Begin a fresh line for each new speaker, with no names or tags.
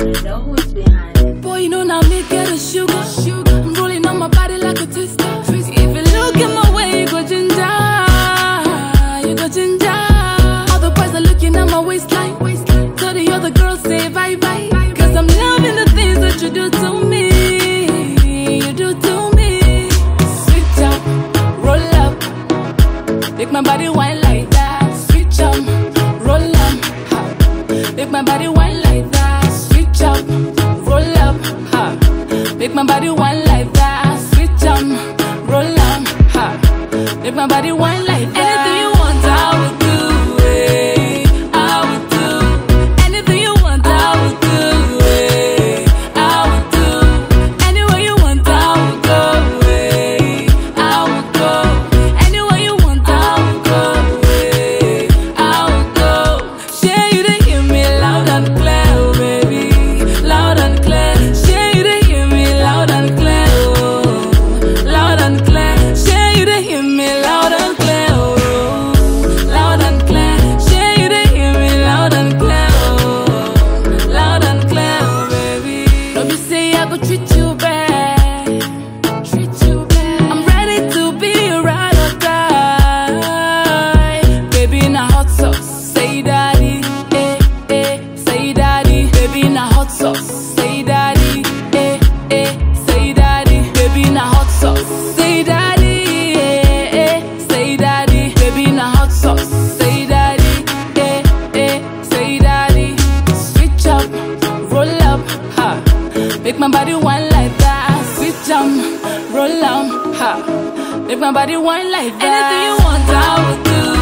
wanna know who's behind
it. Boy, you know now me get a sugar. sugar. I'm rolling on my body like a twister. twister. If you look in my way, you go ginger. You go ginger. All the boys are looking at my waistline. waistline. Tell the other girls say bye bye. Cause I'm loving the things that you do to me. You do to me. Switch up, roll up. Make my body wild my body wine like that. Switch up, roll up, ha. Make my body wine like that. Anything sauce, say daddy, eh eh, say daddy, baby. Now hot sauce, say daddy, eh eh, say daddy, baby. Now hot sauce, say daddy, eh eh, say daddy. Switch up, roll up, ha. Make my body wine like that. Switch up, roll up, ha. Make my body wine like that. Anything